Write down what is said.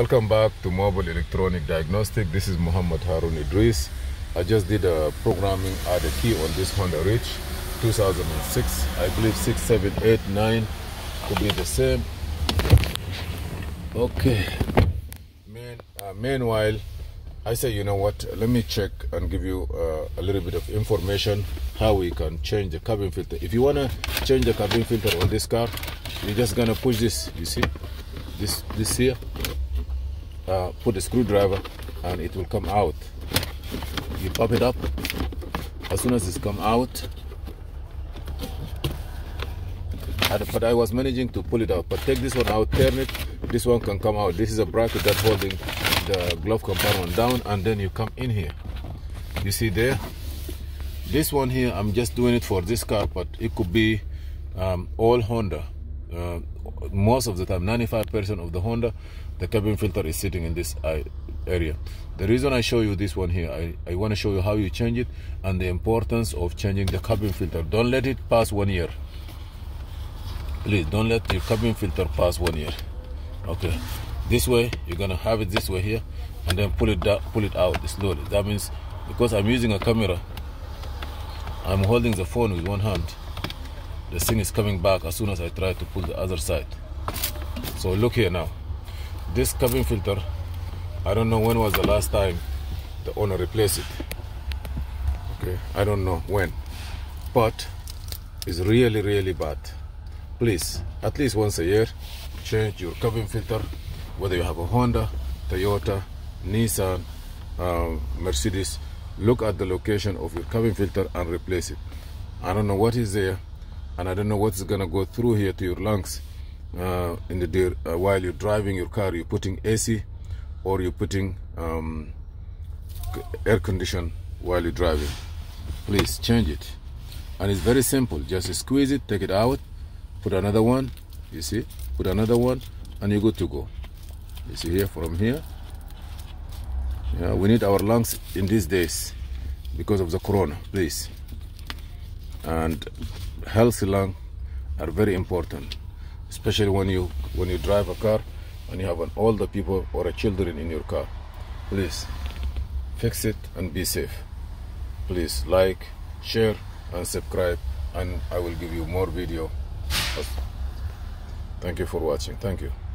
Welcome back to Mobile Electronic Diagnostic. This is Muhammad Harun Idris. I just did a programming add a key on this Honda Ridge 2006. I believe 6, 7, 8, 9 could be the same. Okay. Man, uh, meanwhile, I say, you know what, let me check and give you uh, a little bit of information how we can change the cabin filter. If you want to change the cabin filter on this car, you're just going to push this, you see, this, this here, uh, put a screwdriver and it will come out. You pop it up, as soon as it's come out, but I was managing to pull it out. But take this one out, turn it, this one can come out. This is a bracket that's holding the glove compartment down and then you come in here you see there this one here i'm just doing it for this car but it could be um, all honda uh, most of the time 95 percent of the honda the cabin filter is sitting in this uh, area. The reason i show you this one here i, I want to show you how you change it and the importance of changing the cabin filter. Don't let it pass one year. Please don't let your cabin filter pass one year. Okay. This way you're gonna have it this way here and then pull it down pull it out slowly. That means because i'm using a camera i'm holding the phone with one hand the thing is coming back as soon as i try to pull the other side. So look here now. This cabin filter i don't know when was the last time the owner replaced it. Okay i don't know when. But it's really really bad. Please at least once a year change your cabin filter whether you have a Honda, Toyota, Nissan, um, Mercedes, look at the location of your cabin filter and replace it. I don't know what is there, and I don't know what's gonna go through here to your lungs uh, in the day uh, while you're driving your car. You're putting AC, or you're putting um, air condition while you're driving. Please change it, and it's very simple. Just squeeze it, take it out, put another one. You see, put another one, and you're good to go you see here from here yeah we need our lungs in these days because of the corona please and healthy lungs are very important especially when you when you drive a car and you have an older people or a children in your car. Please fix it and be safe. Please like share and subscribe and i will give you more video. Thank you for watching. Thank you